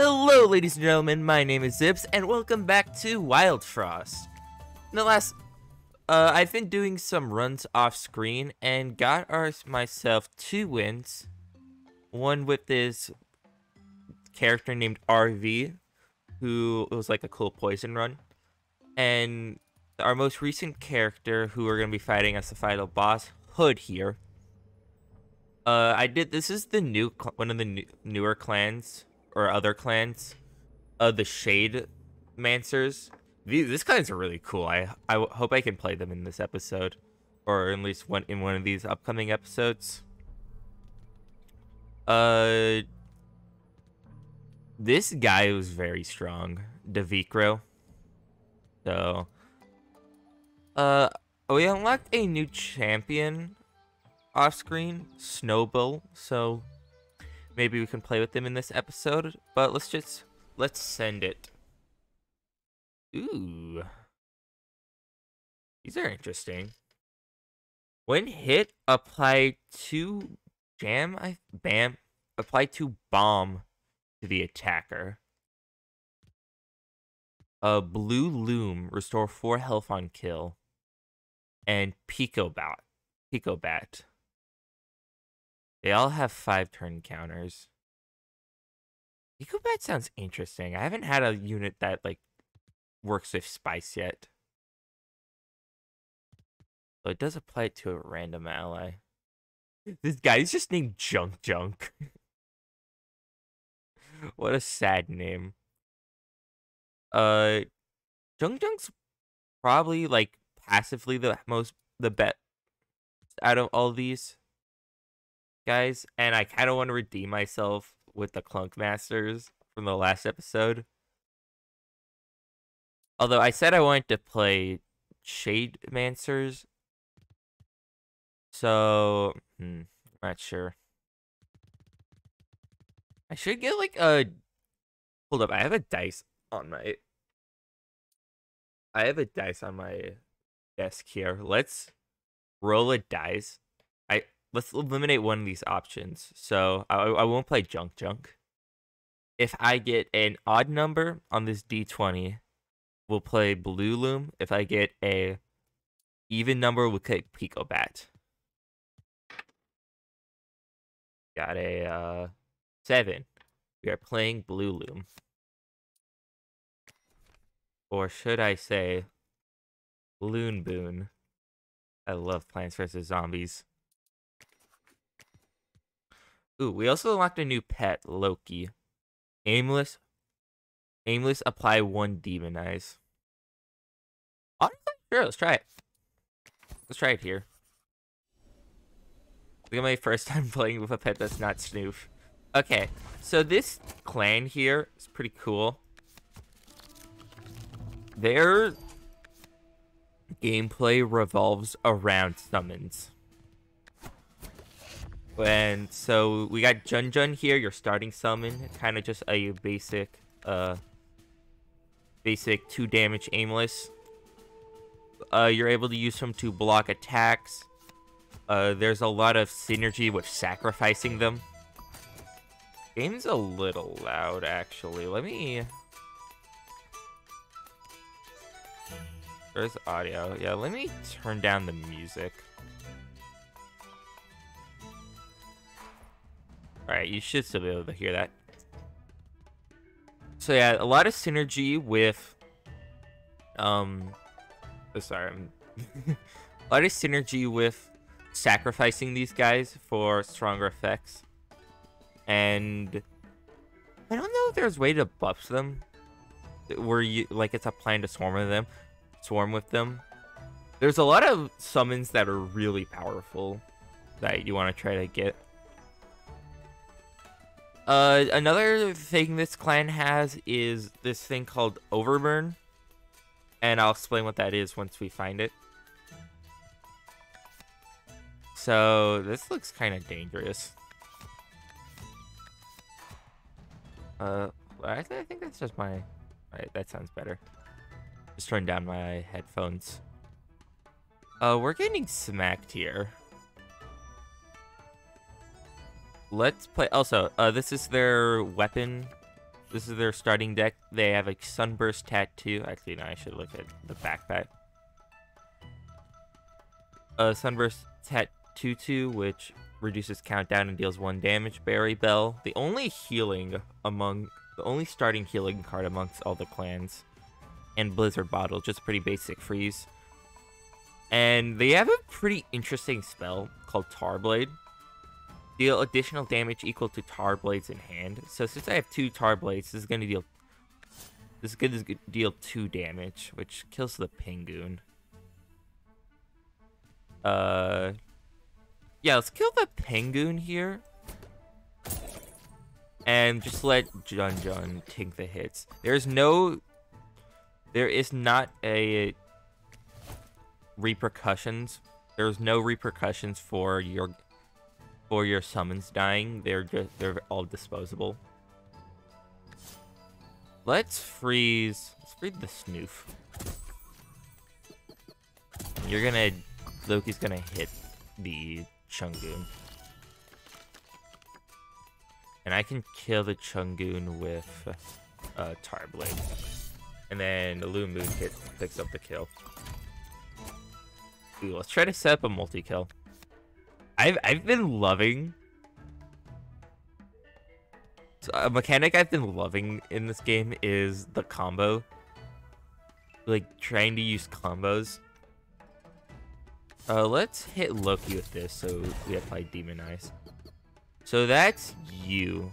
Hello, ladies and gentlemen. My name is Zips, and welcome back to Wildfrost. In the last, uh, I've been doing some runs off screen and got our, myself two wins. One with this character named RV, who was like a cool poison run, and our most recent character, who we're gonna be fighting as the final boss, Hood here. Uh, I did. This is the new one of the new, newer clans or other clans. Uh, the Shade Mancers. These, this clans are really cool. I I hope I can play them in this episode, or at least one in one of these upcoming episodes. Uh, this guy was very strong, Devicro. So, uh, we unlocked a new champion off screen, Snowball. So maybe we can play with them in this episode. But let's just let's send it. Ooh. These are interesting. When hit, apply two jam I bam apply two bomb to the attacker. A blue loom restore four health on kill. And Pico Bat. Pico Bat. They all have five turn counters. Pico Bat sounds interesting. I haven't had a unit that like works with spice yet. So it does apply it to a random ally. This guy is just named Junk Junk. what a sad name. Uh Junk Junk's probably like passively the most the bet out of all these guys, and I kind of want to redeem myself with the Clunk Masters from the last episode. Although I said I wanted to play Shade Mancers, so hmm, not sure. I should get like a. Hold up, I have a dice on my. I have a dice on my desk here. Let's roll a dice let's eliminate one of these options. So I, I won't play junk junk. If I get an odd number on this d20, we'll play blue loom. If I get a even number, we'll play pico bat. Got a uh, seven. We are playing blue loom. Or should I say, Loon Boon. I love Plants vs. Zombies. Ooh, we also unlocked a new pet, Loki. Aimless. Aimless, apply one demonize. Honestly, sure, let's try it. Let's try it here. Look at my first time playing with a pet that's not Snoof. Okay, so this clan here is pretty cool. Their gameplay revolves around summons. And so we got Jun Jun here, your starting summon, kind of just a basic, uh, basic two damage aimless. Uh, you're able to use them to block attacks. Uh, there's a lot of synergy with sacrificing them. Game's a little loud, actually. Let me... There's audio. Yeah, let me turn down the music. Alright, you should still be able to hear that. So yeah, a lot of synergy with... Um... Oh, sorry, a lot of synergy with sacrificing these guys for stronger effects. And... I don't know if there's a way to buff them. Where you, like, it's a plan to swarm with them. Swarm with them. There's a lot of summons that are really powerful that you want to try to get. Uh, another thing this clan has is this thing called Overburn. And I'll explain what that is once we find it. So, this looks kind of dangerous. Uh, I, I think that's just my... Right, that sounds better. Just turn down my headphones. Uh, we're getting smacked here. Let's play. Also, uh, this is their weapon This is their starting deck. They have a Sunburst Tattoo. Actually, no, I should look at the backpack. A Sunburst Tattoo, which reduces countdown and deals one damage. Berry Bell, the only healing among the only starting healing card amongst all the clans. And Blizzard Bottle, just pretty basic freeze. And they have a pretty interesting spell called Tarblade. Deal additional damage equal to tar blades in hand. So since I have two tar blades, this is gonna deal this is gonna deal two damage, which kills the penguin. Uh Yeah, let's kill the penguin here. And just let Jun Jun take the hits. There's no there is not a repercussions. There's no repercussions for your for your summons dying. They're just they're all disposable. Let's freeze. Let's freeze the snoof. You're gonna Loki's gonna hit the Chungoon. And I can kill the Chungoon with uh, Tarblade. And then the Loom Moon hit, picks up the kill. Ooh, let's try to set up a multi-kill. I've I've been loving a mechanic I've been loving in this game is the combo. Like trying to use combos. Uh, let's hit Loki with this so we apply Demonize. So that's you.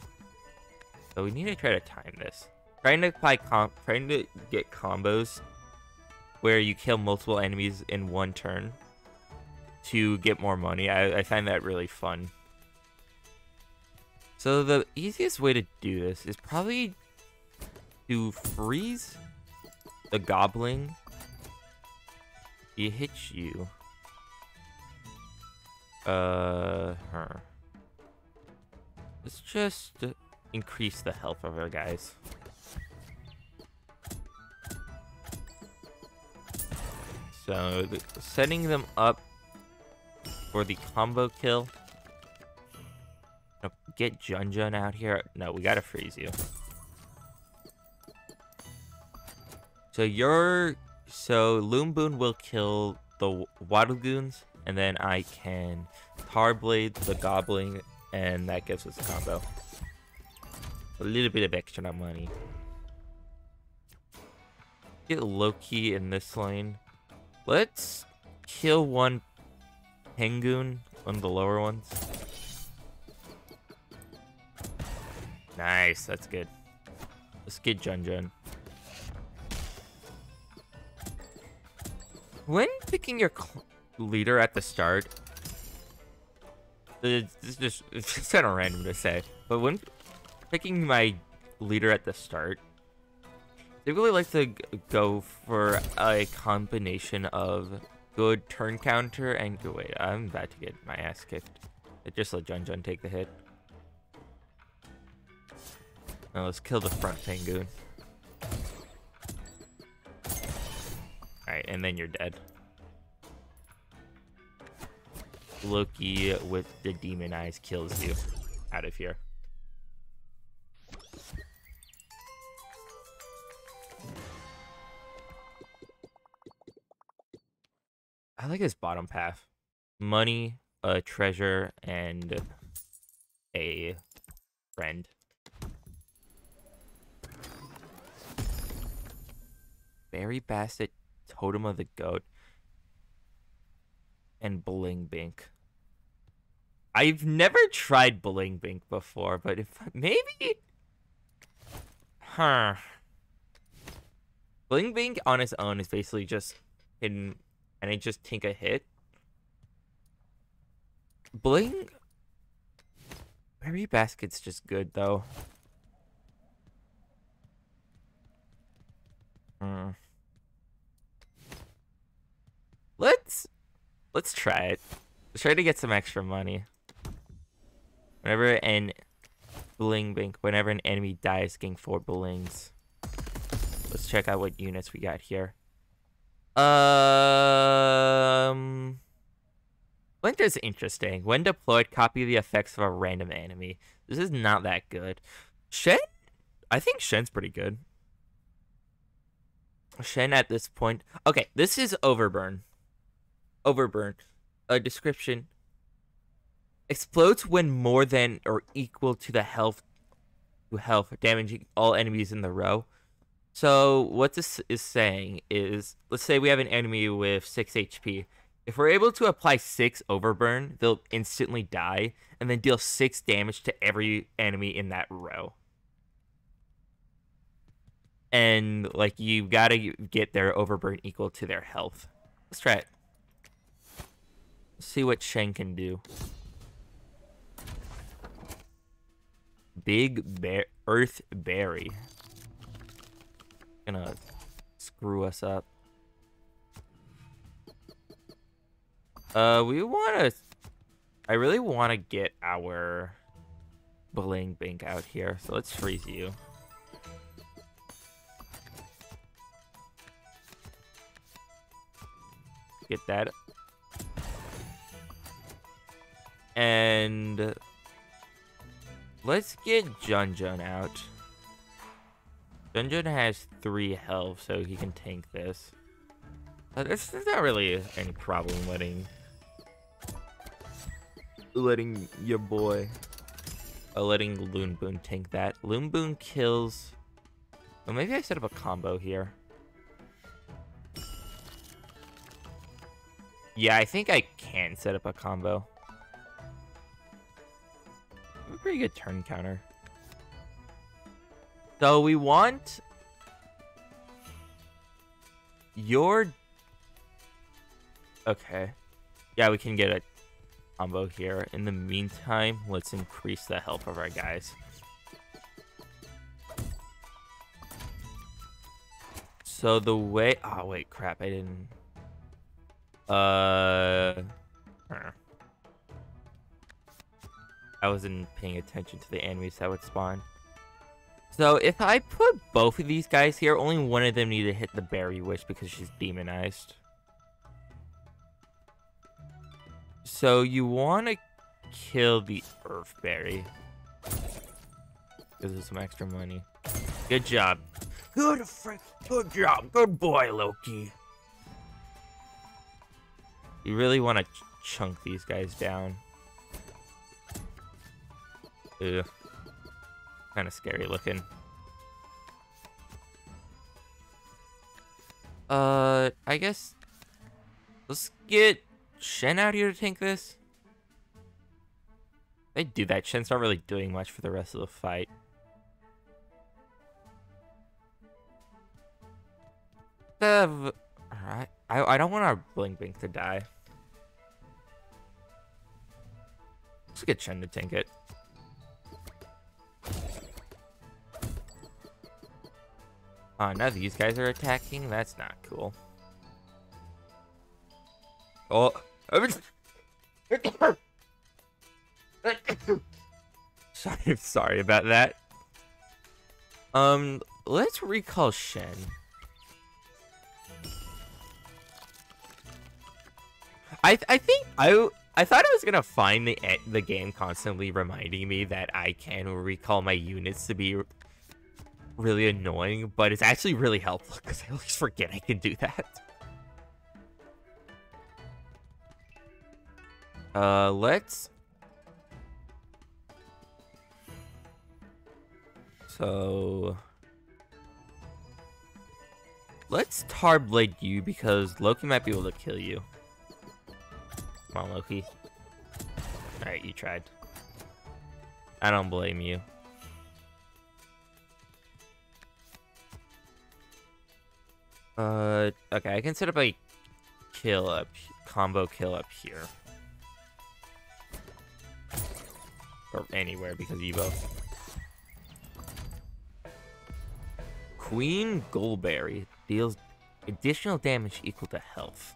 So we need to try to time this. Trying to apply comp trying to get combos where you kill multiple enemies in one turn to get more money. I, I find that really fun. So the easiest way to do this is probably to freeze the goblin. He hits you. Uh, her. Let's just increase the health of our guys. So, the, setting them up for the combo kill. Get Jun Jun out here. No, we gotta freeze you. So you're... So Loomboon will kill the Waddlegoons, and then I can Tarblade the Goblin, and that gives us a combo. A little bit of extra money. Get Loki in this lane. Let's kill one Pengoon, one of the lower ones. Nice, that's good. Let's get Jun Jun. When picking your leader at the start, it's just it's kind of random to say, but when picking my leader at the start, they really like to go for a combination of good turn counter and good wait i'm about to get my ass kicked. Just let jun jun take the hit. Now let's kill the front penguin. Alright and then you're dead. Loki with the demonize kills you. Out of here I like this bottom path. Money, a treasure, and a friend. Berry Basket, Totem of the Goat, and Bling Bink. I've never tried Bling Bink before, but if maybe, huh? Bling Bink on its own is basically just hidden and I just take a hit. Bling Berry Basket's just good though. Hmm. Let's let's try it. Let's try to get some extra money. Whenever an bling bink, whenever an enemy dies, gain four blings. Let's check out what units we got here. Um, Winter's interesting. When deployed, copy the effects of a random enemy. This is not that good. Shen, I think Shen's pretty good. Shen at this point. Okay, this is Overburn. Overburn. A description. Explodes when more than or equal to the health to health, damaging all enemies in the row. So what this is saying is, let's say we have an enemy with 6 HP. If we're able to apply 6 Overburn, they'll instantly die, and then deal 6 damage to every enemy in that row. And, like, you gotta get their Overburn equal to their health. Let's try it. Let's see what Shen can do. Big bear, Earth Berry. Gonna screw us up. Uh, we want to... I really want to get our Bling Bink out here, so let's freeze you. Get that. And... Let's get Jun Jun out. Jun has three health, so he can tank this. But there's not really any problem letting letting your boy, uh, letting Loon Boon tank that. Loon Boon kills. Well, maybe I set up a combo here. Yeah, I think I can set up a combo. A pretty good turn counter. So we want your okay. Yeah, we can get a combo here. In the meantime, let's increase the health of our guys. So the way... Oh, wait, crap. I didn't... Uh... I wasn't paying attention to the enemies that would spawn. So if I put both of these guys here, only one of them need to hit the Berry Wish because she's demonized. So you want to kill the Earth Berry. Because of some extra money. Good job. Good frick. Good job. Good boy, Loki. You really want to ch chunk these guys down. Ugh. Kind of scary looking. Uh, I guess... Let's get Shen out here to tank this? They do that. Shen's not really doing much for the rest of the fight. The alright. I I don't want our Blink Blink to die. Let's get Shen to tank it. Oh, now these guys are attacking? That's not cool. Oh. sorry, sorry about that. Um, let's recall Shen. I I think I I thought I was gonna find the the game constantly reminding me that I can recall my units to be really annoying, but it's actually really helpful because I always forget I can do that. Uh, let's... So... Let's Tarblade you because Loki might be able to kill you. Come on, Loki. Alright, you tried. I don't blame you. Uh, okay, I can set up a kill up, combo kill up here. Or anywhere because Evo. Queen Goldberry deals additional damage equal to health.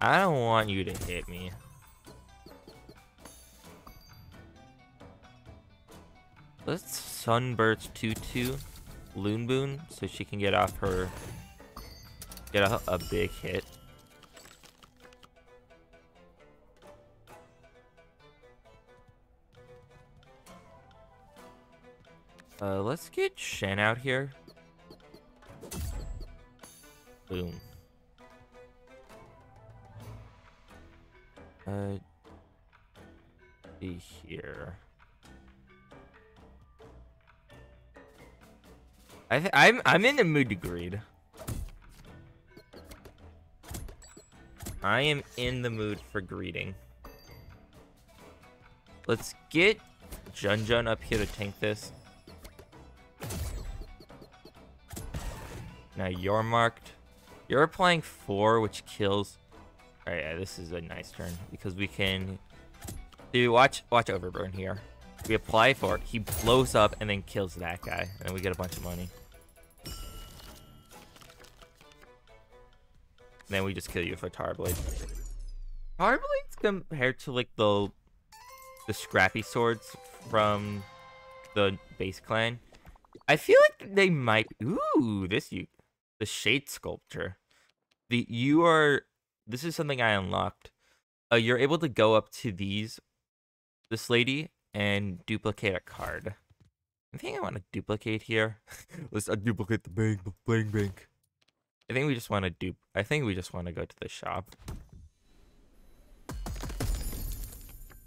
I don't want you to hit me. Let's Sunburst Tutu Loon Boon so she can get off her get a, a big hit. Uh, let's get Shen out here. Boom. Uh, be here. I th I'm I'm in the mood to greed. I am in the mood for greeting. Let's get Jun Jun up here to tank this. Now you're marked. You're playing four, which kills. Alright, yeah, this is a nice turn because we can do watch watch overburn here. We apply for it, he blows up and then kills that guy, and we get a bunch of money. And then we just kill you with a tar blade. Tar blades compared to like the the scrappy swords from the base clan. I feel like they might ooh, this you the shade sculpture. The you are this is something I unlocked. Uh, you're able to go up to these, this lady, and duplicate a card. I think I want to duplicate here. Let's duplicate the bank, bang, bank. I think we just want to dupe. I think we just want to go to the shop.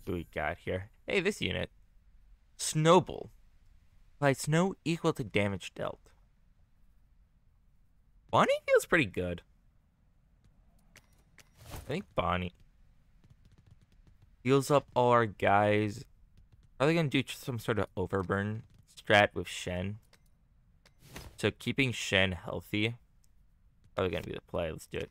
What we got here? Hey, this unit. Snowball. Apply snow equal to damage dealt. Bonnie feels pretty good. I think Bonnie heals up all our guys. Are they gonna do some sort of overburn strat with Shen? So keeping Shen healthy. Probably gonna be the play. Let's do it.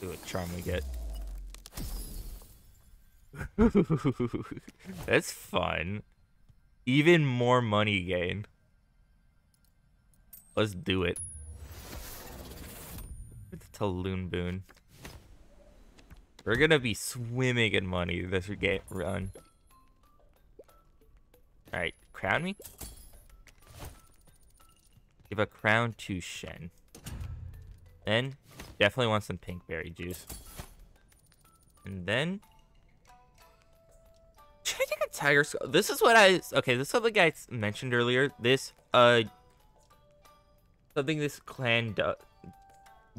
See what charm we get. That's fun. Even more money gain. Let's do it. To Loon Boon. We're gonna be swimming in money this game run. Alright, crown me. Give a crown to Shen. Then, definitely want some pink berry juice. And then, should I take a tiger skull? This is what I, okay, this is something I mentioned earlier. This, uh, something this clan do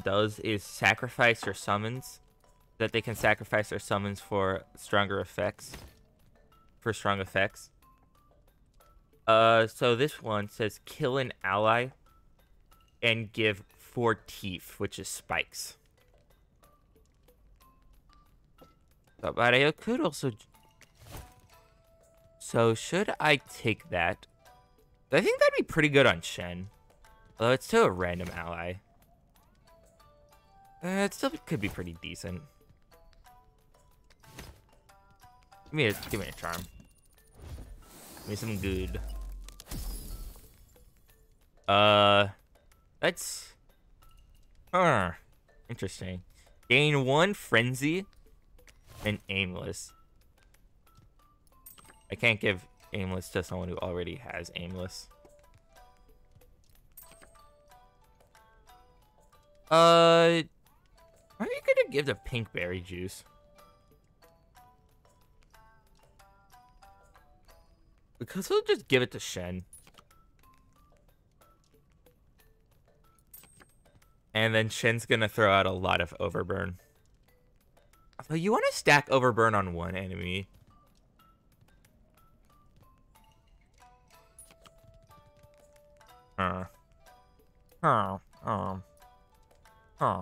does is sacrifice your summons. That they can sacrifice their summons for stronger effects. For strong effects. Uh, so this one says kill an ally and give four teeth, which is spikes. But I could also... So should I take that? I think that'd be pretty good on Shen. Although it's still a random ally. Uh, it still could be pretty decent. Give me a, give me a charm. Give me some good. Uh, that's... Huh. Interesting. Gain one frenzy and aimless. I can't give aimless to someone who already has aimless. Uh, are you gonna give the pink berry juice? Because we'll just give it to Shen. And then Shen's gonna throw out a lot of overburn. So you want to stack overburn on one enemy. Huh. Huh. Um. Huh.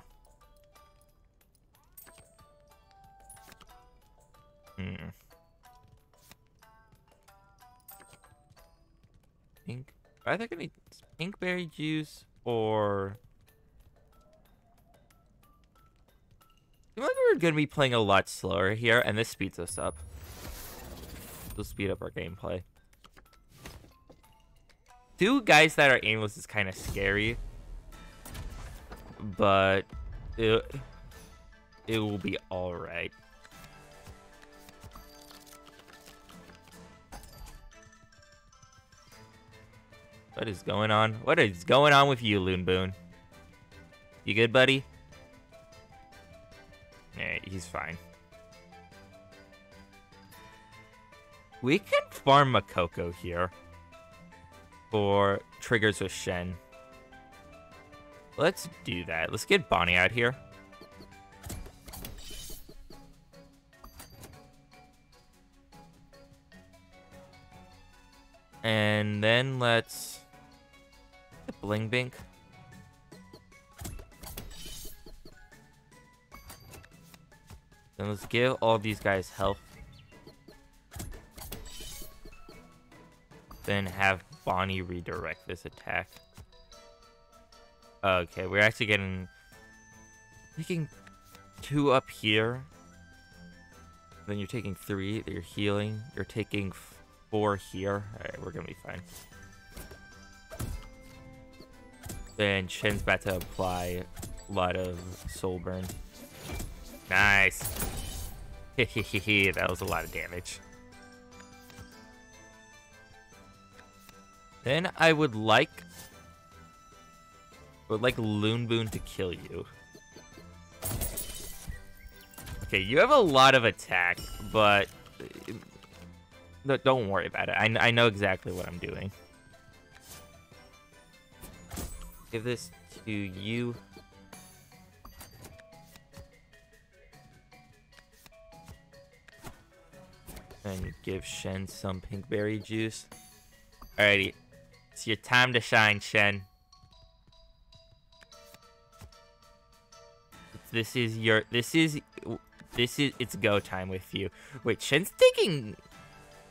They gonna pink berry juice or? I like we're gonna be playing a lot slower here, and this speeds us up. We'll speed up our gameplay. Two guys that are aimless is kind of scary but it, it will be alright. What is going on? What is going on with you, Loon Boon? You good, buddy? Yeah, he's fine. We can farm Makoko here for triggers with Shen. Let's do that. Let's get Bonnie out here. And then let's... Bling Bink. Then let's give all these guys health. Then have Bonnie redirect this attack. Okay, we're actually getting... Taking two up here. Then you're taking three, you're healing. You're taking four here. Alright, we're gonna be fine. Then Shen's about to apply a lot of soul burn. Nice. that was a lot of damage. Then I would like would like Loon Boon to kill you. Okay, you have a lot of attack, but uh, don't worry about it. I, I know exactly what I'm doing. Give this to you. And give Shen some pinkberry juice. Alrighty. It's your time to shine, Shen. This is your... This is... This is... It's go time with you. Wait, Shen's taking...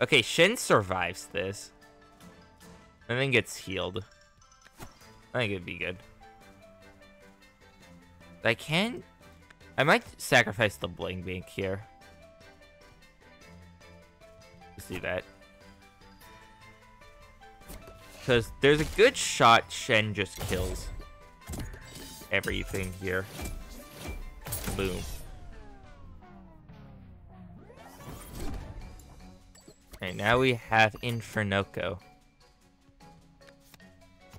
Okay, Shen survives this. And then gets healed. I think it'd be good. I can... I might sacrifice the Bling Bink here. See that. Because there's a good shot Shen just kills everything here. Boom. Alright, now we have Infernoco.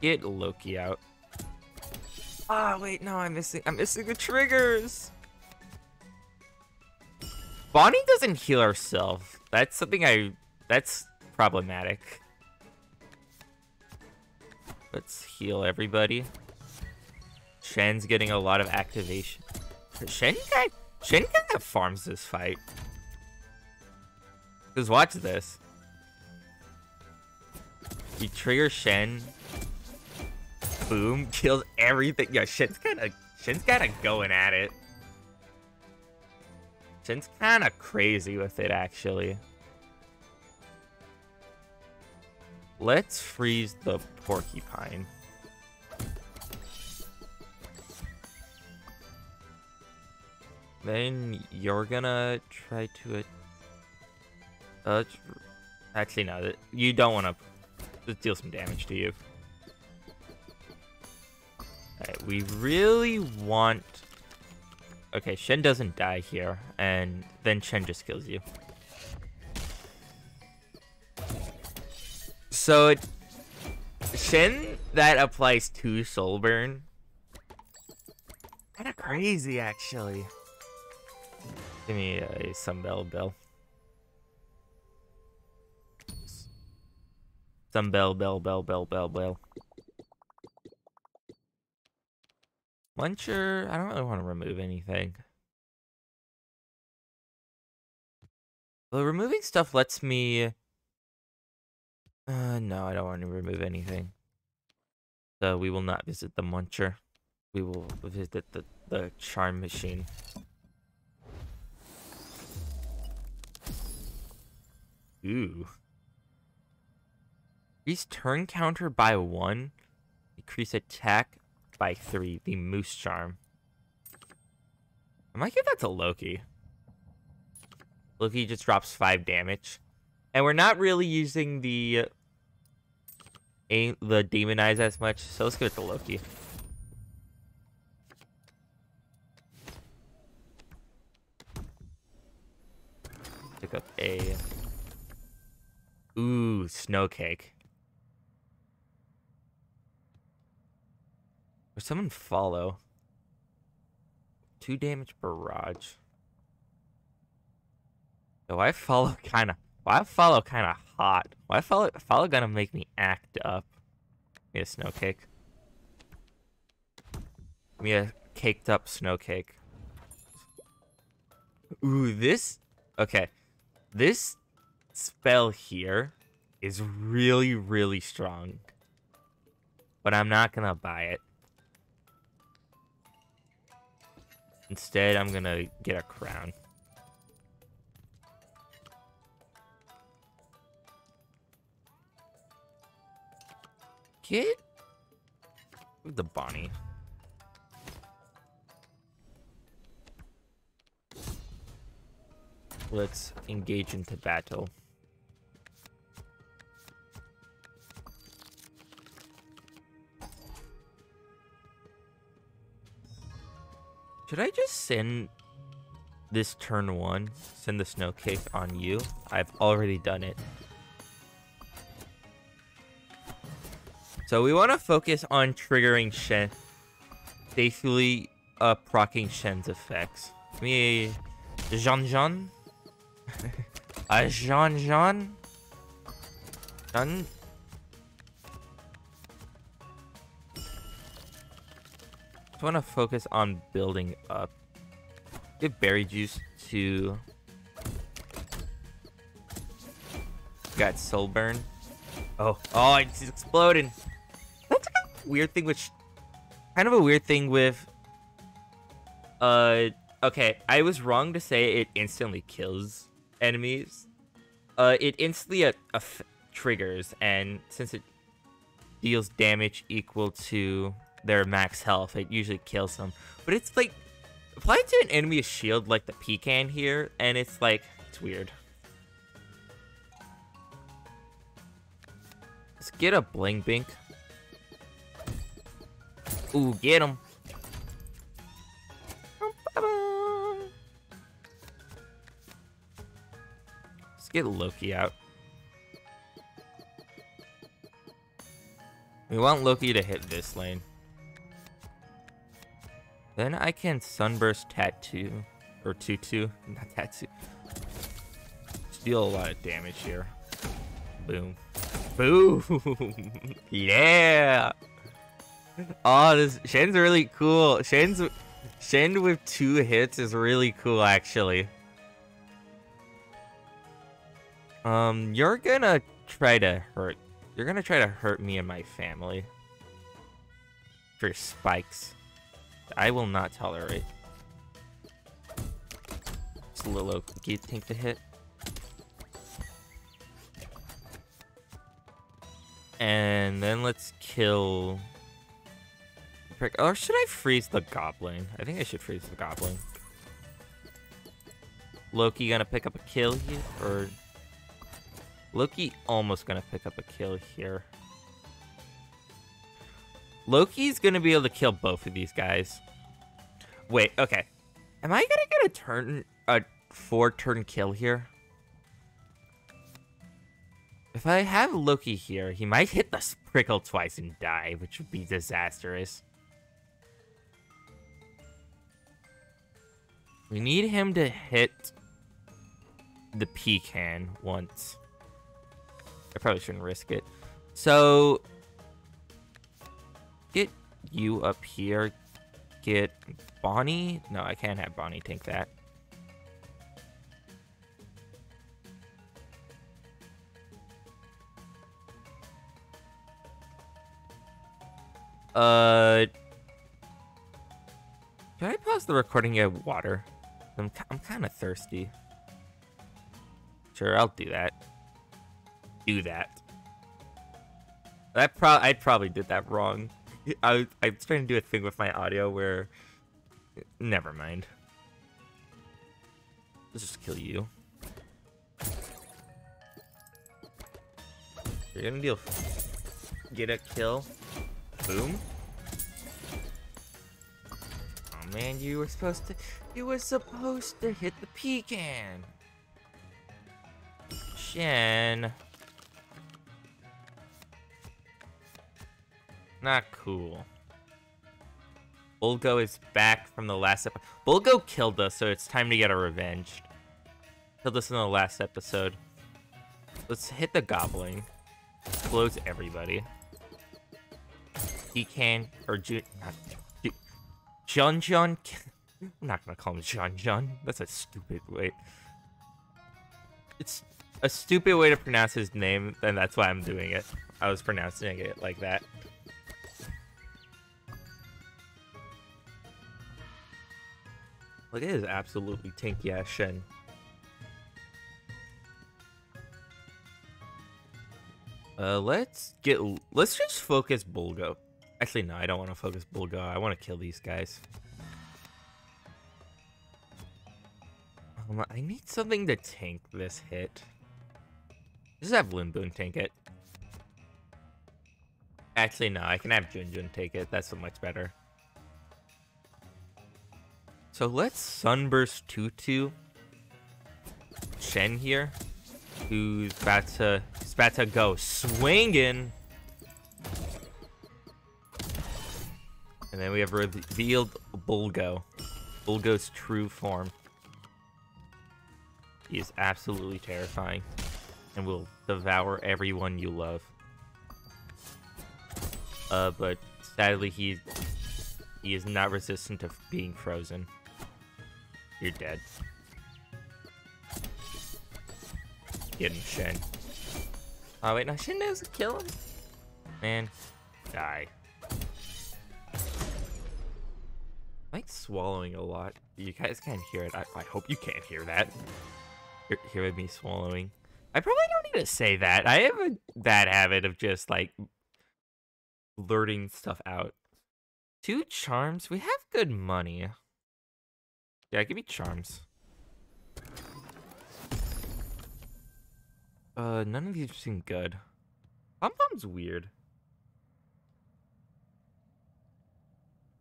Get Loki out. Ah, oh, wait, no, I'm missing I'm missing the triggers. Bonnie doesn't heal herself. That's something I that's problematic. Let's heal everybody. Shen's getting a lot of activation. Shen kind, Shen kind of farms this fight. Because watch this. You trigger Shen. Boom. Kills everything. Yeah, Shen's kind of Shen's kind of going at it. Shen's kind of crazy with it, actually. Let's freeze the porcupine. Then you're gonna try to... Uh, actually, no. You don't want to deal some damage to you. Alright, we really want... Okay, Shen doesn't die here, and then Shen just kills you. So, it... Shen that applies to Soul Burn. Kinda crazy, actually. Give me a Sunbell Bell. Sunbell Bell Bell Bell Bell Bell. Muncher, I don't really want to remove anything. Well, removing stuff lets me uh, no, I don't want to remove anything. So we will not visit the Muncher. We will visit the, the Charm Machine. Ooh. Increase turn counter by one. Decrease attack by three. The Moose Charm. I might give that to Loki. Loki just drops five damage. And we're not really using the the demonize as much, so let's give it to Loki. Pick up a Ooh, snow cake. Or someone follow. Two damage barrage. So I follow kinda Why follow kind of hot? Why follow follow gonna make me act up? Give me a snow cake. Give me a caked up snow cake. Ooh, this okay. This spell here is really, really strong. But I'm not gonna buy it. Instead, I'm gonna get a crown. Get the Bonnie. Let's engage into battle. Should I just send this turn one? Send the snow cake on you? I've already done it. So we want to focus on triggering Shen. basically uh, procking Shen's effects. Me, Jean Jean? A Jean Jean? Jean? Just want to focus on building up. Give berry juice to... Got soul burn. Oh, oh, it's exploding. That's a weird thing with... Kind of a weird thing with... Uh, okay, I was wrong to say it instantly kills enemies. Uh, it instantly uh, triggers, and since it deals damage equal to their max health. It usually kills them. But it's like, applied to an enemy's shield like the pecan here, and it's like, it's weird. Let's get a bling bink. Ooh, get him. Let's get Loki out. We want Loki to hit this lane. Then I can Sunburst Tattoo. Or Tutu. Not Tattoo. Deal a lot of damage here. Boom. Boom! yeah! Oh, this Shen's really cool. Shen's Shen with two hits is really cool, actually. Um, you're gonna try to hurt. You're gonna try to hurt me and my family. For spikes. I will not tolerate. It's a little okay tank to hit. And then let's kill... Or should I freeze the goblin? I think I should freeze the goblin. Loki gonna pick up a kill here? Or... Loki almost gonna pick up a kill here. Loki's gonna be able to kill both of these guys. Wait, okay. Am I gonna get a turn, a four turn kill here? If I have Loki here, he might hit the prickle twice and die, which would be disastrous. We need him to hit the pecan once. I probably shouldn't risk it. So, Get you up here. Get Bonnie. No, I can't have Bonnie take that. Uh, can I pause the recording and get water? I'm, I'm kind of thirsty. Sure, I'll do that. Do that. That pro I probably did that wrong. I, was trying to do a thing with my audio where... Never mind. Let's just kill you. You're gonna deal... Get a kill. Boom. Oh man, you were supposed to... You were supposed to hit the pecan! Shen... Not cool. Bulgo is back from the last episode. Bulgo killed us, so it's time to get our revenge. Killed us in the last episode. Let's hit the goblin. Close everybody. He can, or Jun, not Jun Jun. I'm not gonna call him Jun Jun. That's a stupid way. It's a stupid way to pronounce his name, and that's why I'm doing it. I was pronouncing it like that. Look it is absolutely tanky ass Shen. Uh, let's get. Let's just focus Bulgo. Actually, no, I don't want to focus Bulgo. I want to kill these guys. Um, I need something to tank this hit. Just have Linboon tank it. Actually, no, I can have Junjun take it. That's so much better. So let's Sunburst Tutu Shen here, who's about to, who's about to go swinging. And then we have revealed Bulgo. Bulgo's true form. He is absolutely terrifying and will devour everyone you love. Uh, but sadly he he is not resistant to being frozen. You're dead. Get him, Shen. Oh, wait, no, Shen knows to kill him. Man, die. I'm like swallowing a lot. You guys can't hear it. I, I hope you can't hear that. Hear, hear me swallowing. I probably don't need to say that. I have a bad habit of just like blurting stuff out. Two charms. We have good money. Yeah, give me charms. Uh, none of these seem good. Pom Pom's weird.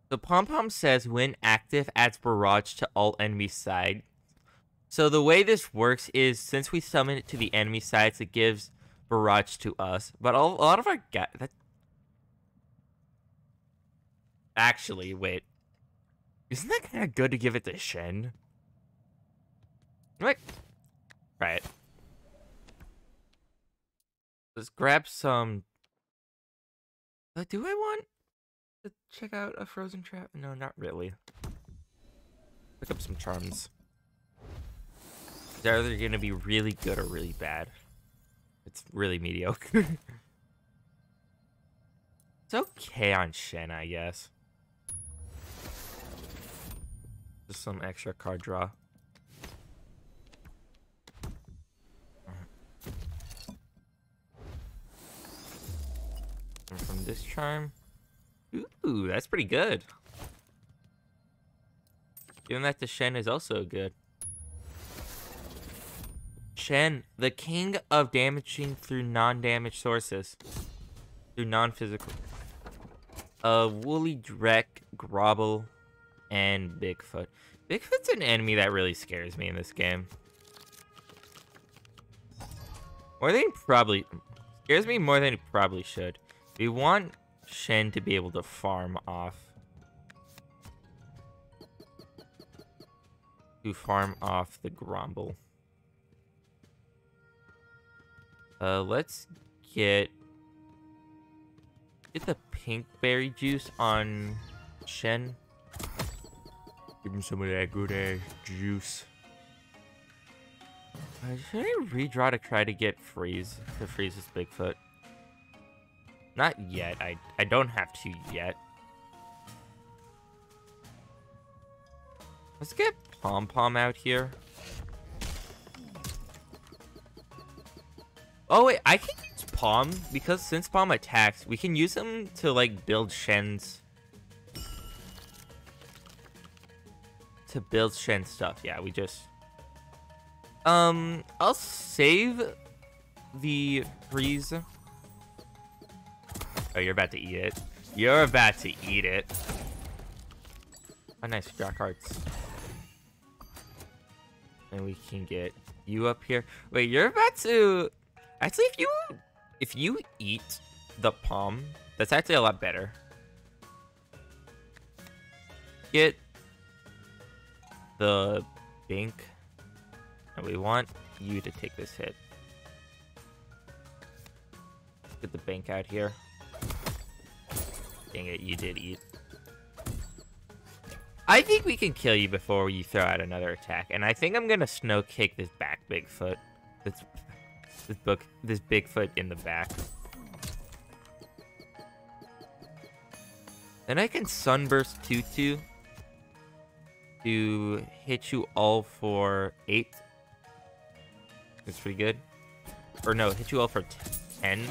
The Pom Pom says when active adds barrage to all enemy side. So the way this works is since we summon it to the enemy sides, it gives barrage to us. But a lot of our guys. Actually, wait. Isn't that kind of good to give it to Shen? Right. Right. Let's grab some... Uh, do I want to check out a frozen trap? No, not really. Pick up some charms. They're either going to be really good or really bad. It's really mediocre. it's okay on Shen, I guess. Just some extra card draw. And from this charm. Ooh, that's pretty good. Giving that to Shen is also good. Shen, the king of damaging through non-damage sources. Through non-physical. Uh, Woolly Drek, Grobble, and Bigfoot. Bigfoot's an enemy that really scares me in this game. More than probably... Scares me more than he probably should. We want Shen to be able to farm off. To farm off the Grumble. Uh, let's get... Get the pink berry juice on Shen. Give him some of that good ass juice. Uh, should I redraw to try to get freeze to freeze this Bigfoot? Not yet. I I don't have to yet. Let's get Pom Pom out here. Oh wait, I can use Pom because since Pom attacks, we can use him to like build Shen's to build Shen stuff. Yeah, we just... Um, I'll save the freeze. Oh, you're about to eat it. You're about to eat it. Oh, nice. Jack hearts. And we can get you up here. Wait, you're about to... Actually, if you if you eat the Pom, that's actually a lot better. Get the bank. And we want you to take this hit. Let's Get the bank out here. Dang it, you did eat. I think we can kill you before you throw out another attack, and I think I'm gonna snow kick this back Bigfoot. This this book this Bigfoot in the back. Then I can sunburst Tutu to hit you all for eight. That's pretty good. Or no, hit you all for ten.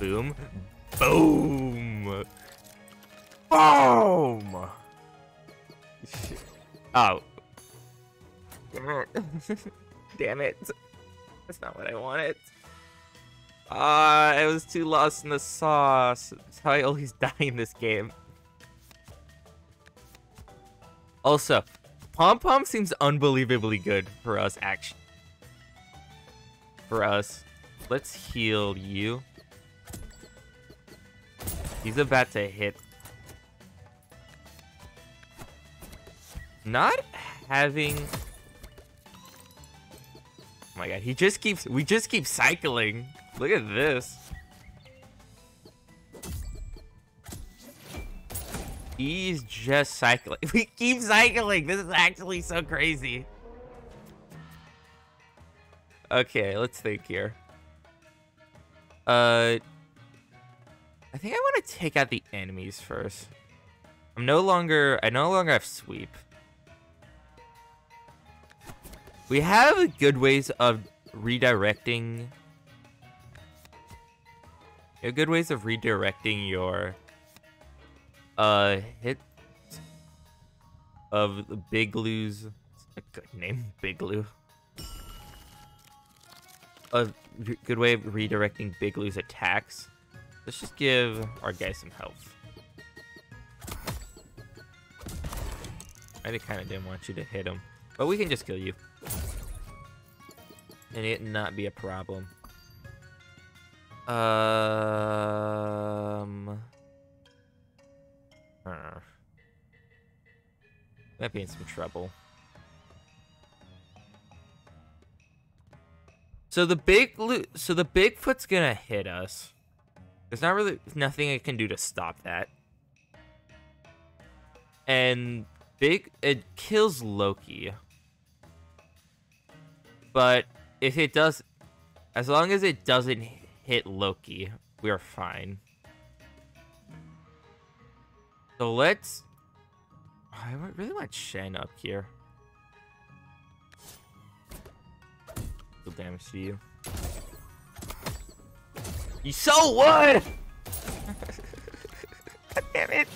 Boom. Boom! Boom! Oh. Damn it. Damn it. That's not what I wanted. Ah, uh, I was too lost in the sauce. That's how I always die in this game. Also, Pom Pom seems unbelievably good for us, actually. For us. Let's heal you. He's about to hit. Not having... Oh my god, he just keeps... We just keep cycling. Look at this. He's just cycling. We keep cycling. This is actually so crazy. Okay, let's think here. Uh, I think I want to take out the enemies first. I'm no longer, I no longer have sweep. We have good ways of redirecting. good ways of redirecting your uh hit of the a good name, Bigloo. A good way of redirecting Big Bigloo's attacks. Let's just give our guy some health. I kind of didn't want you to hit him, but we can just kill you. And it not be a problem. Um... might be in some trouble. So the big so the Bigfoot's gonna hit us. There's not really nothing I can do to stop that. And big it kills Loki. But if it does as long as it doesn't hit Loki, we are fine. So let's... I really want Shen up here. Deal damage to you. You so would! Damn it!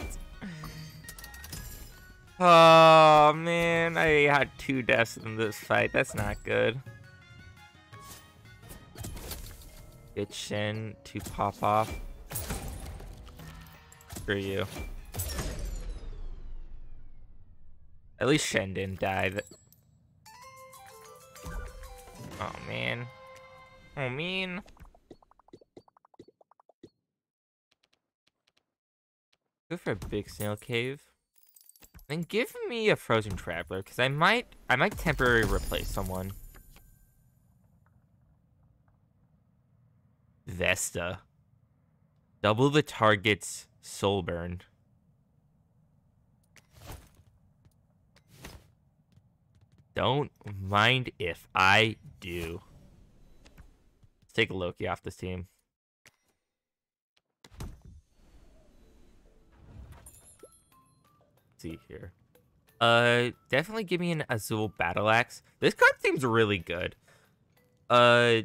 Oh man, I had two deaths in this fight. That's not good. Get Shen to pop off. Screw you. At least Shen didn't die. Oh, man. Oh, man. Go for a big snail cave. Then give me a frozen traveler, because I might I might temporarily replace someone. Vesta. Double the target's soul burn. Don't mind if I do. Let's take a Loki off this team. Let's see here. Uh, definitely give me an Azul Battle Axe. This card seems really good. Uh,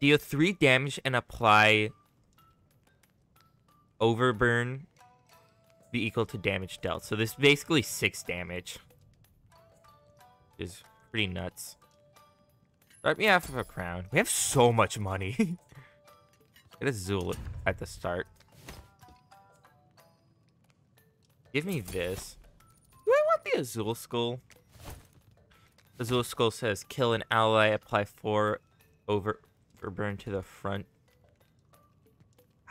deal 3 damage and apply Overburn be equal to damage dealt. So this is basically 6 damage is pretty nuts. Start me half of a crown. We have so much money. Get a Zul at the start. Give me this. Do I want the Azul Skull? Azul Skull says, kill an ally, apply four over or burn to the front.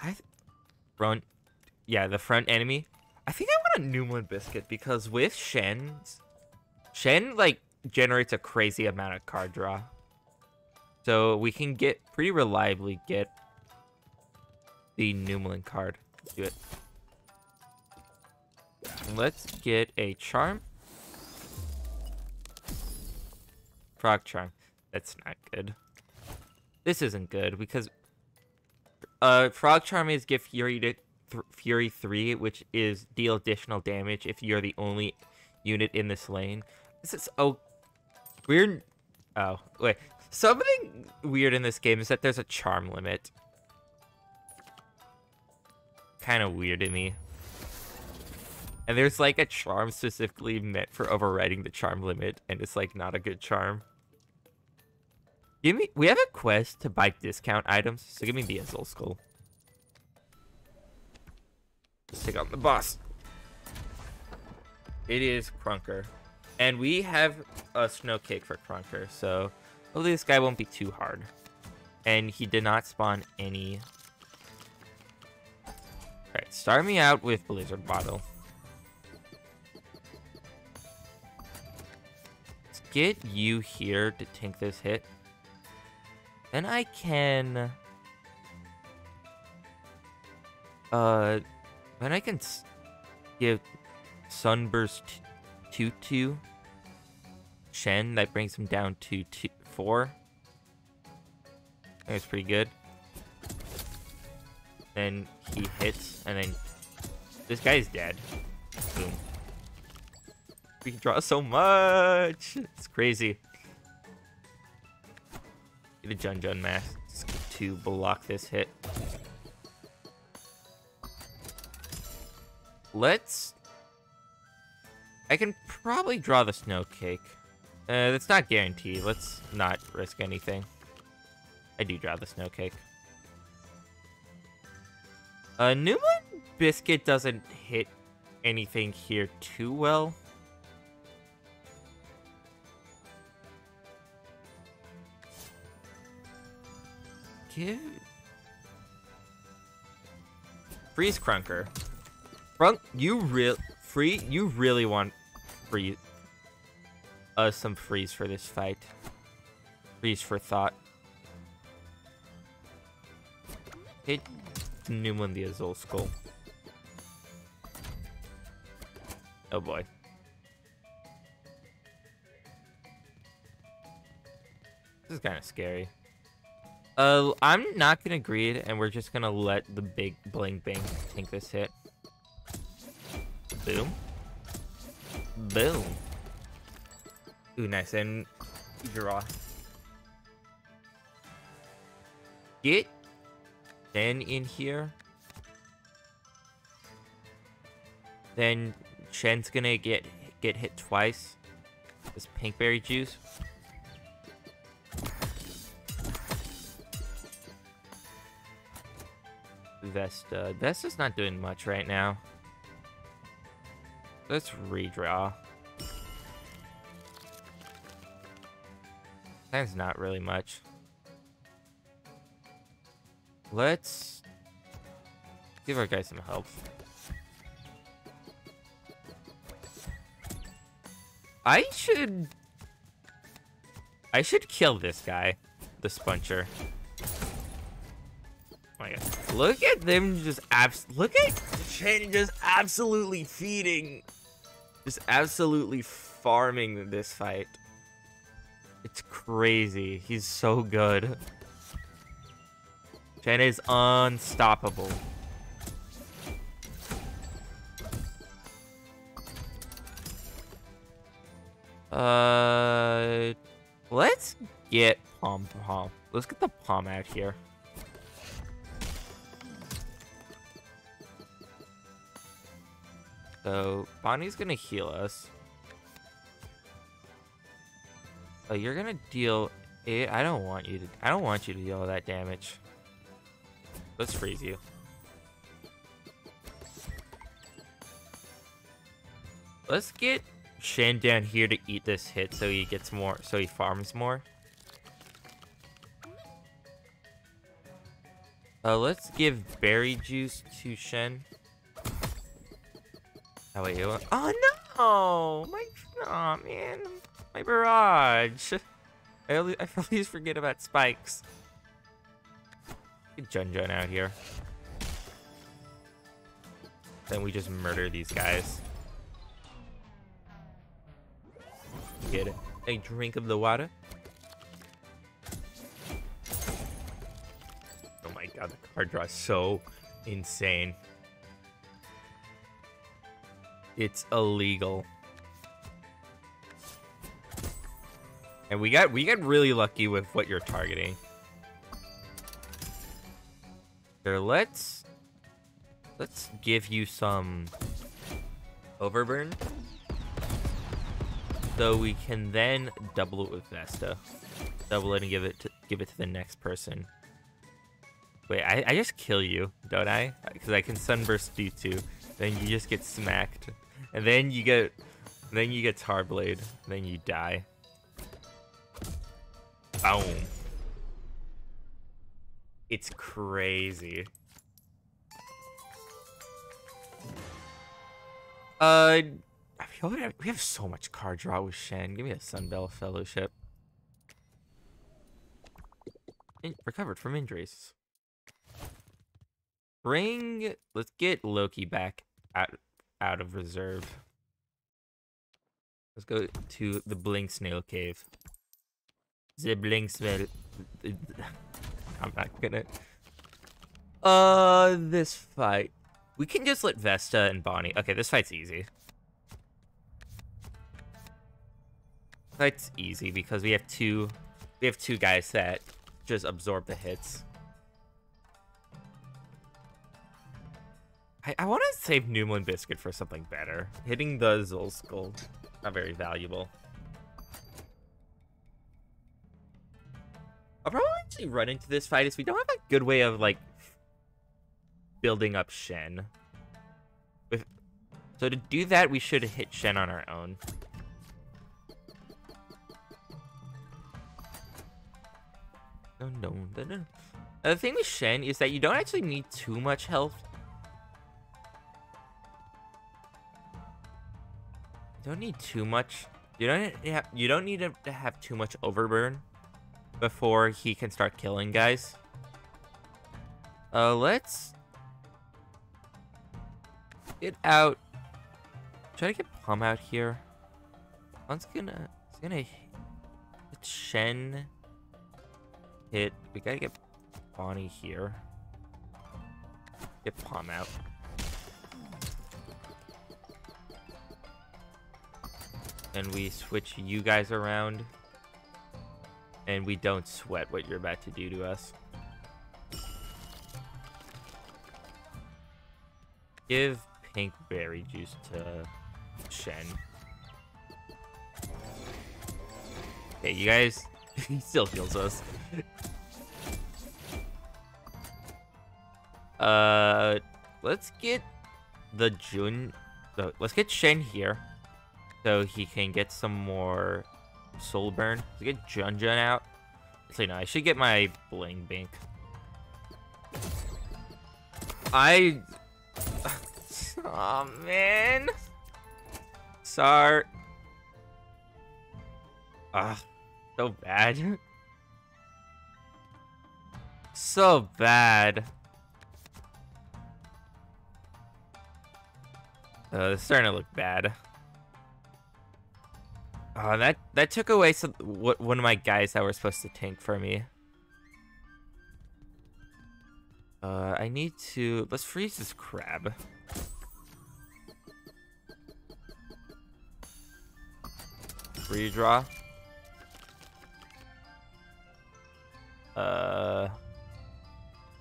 I front, yeah, the front enemy. I think I want a new biscuit because with Shen's, Shen like generates a crazy amount of card draw. So we can get pretty reliably get the Noomlin card. Let's do it. Let's get a charm. Frog charm. That's not good. This isn't good because uh, Frog charm is give Fury to th Fury 3, which is deal additional damage if you're the only unit in this lane. This is oh weird. Oh wait, something weird in this game is that there's a charm limit. Kind of weird to me. And there's like a charm specifically meant for overriding the charm limit, and it's like not a good charm. Give me. We have a quest to buy discount items, so give me the Azul Skull. Let's take on the boss. It is Krunker. And we have a snow cake for Krunker, so hopefully this guy won't be too hard. And he did not spawn any. Alright, start me out with Blizzard Bottle. Let's get you here to tank this hit. Then I can... Uh, then I can give Sunburst Tutu Shen. That brings him down to two, 4. That's pretty good. Then he hits, and then this guy's dead. Boom. We can draw so much. It's crazy. Get a Jun Jun mask to block this hit. Let's... I can probably draw the snow cake. Uh, that's not guaranteed. Let's not risk anything. I do draw the snow cake. Uh, Noomlin Biscuit doesn't hit anything here too well. Give... Freeze Krunker. Crunk, you real free. You really want free. Uh, some freeze for this fight. Freeze for thought. Hit Newman the Azul Skull. Oh boy. This is kind of scary. Uh, I'm not gonna greed, and we're just gonna let the big bling bang take this hit. Boom. Boom. Ooh, nice. And draw. Get then in here. Then Shen's gonna get get hit twice. This pinkberry juice. Vesta. Vesta's not doing much right now. Let's redraw. That's not really much. Let's give our guy some help. I should... I should kill this guy, the Spuncher oh my god. Look at them just abs- Look at Shen just absolutely feeding. Just absolutely farming this fight. It's crazy. He's so good. Shen is unstoppable. Uh, let's get Pom Pom. Let's get the Pom out here. So, Bonnie's gonna heal us. Oh, you're gonna deal... It, I don't want you to... I don't want you to deal all that damage. Let's freeze you. Let's get Shen down here to eat this hit so he gets more... So he farms more. Uh, let's give berry juice to Shen. How about you? Oh no! My, oh man, my barrage. I always, I always forget about spikes. Get Jun Jun out here. Then we just murder these guys. Get it? A drink of the water. Oh my god, the card draw is so insane. It's illegal. And we got we got really lucky with what you're targeting. Here, let's let's give you some overburn. So we can then double it with Vesta. Double it and give it to give it to the next person. Wait, I, I just kill you, don't I? Because I can sunburst you too. Then you just get smacked. And then you get then you get Tarblade. Then you die. Boom. It's crazy. Uh, we have so much card draw with Shen. Give me a Sunbelt Fellowship. In recovered from injuries. Bring. Let's get Loki back out out of reserve. Let's go to the Blink Snail Cave. The Blink Snail. I'm not gonna. Uh, this fight. We can just let Vesta and Bonnie. Okay, this fight's easy. Fight's easy because we have two. We have two guys that just absorb the hits. I, I want to save Noomlin Biscuit for something better. Hitting the Zolskull, not very valuable. I'll probably actually run into this fight is we don't have a good way of, like, building up Shen. With, so to do that, we should hit Shen on our own. No, no, no, no. The thing with Shen is that you don't actually need too much health Don't need too much. You don't you don't need to have too much overburn before he can start killing guys. Uh, let's get out. Try to get Pum out here. Pun's gonna, it's gonna hit Shen. Hit. We gotta get Bonnie here. Get Pum out. And we switch you guys around and we don't sweat what you're about to do to us. Give pink berry juice to Shen. Okay, you guys, he still heals us. uh, let's get the Jun, the, let's get Shen here so he can get some more soul burn. Let's get Jun Jun out. Actually, no, I should get my Bling Bink. I... oh, man. Sorry. Ah, so bad. so bad. Uh, it's starting to look bad. Oh, that that took away some what one of my guys that were supposed to tank for me. Uh, I need to let's freeze this crab. Free draw. Uh,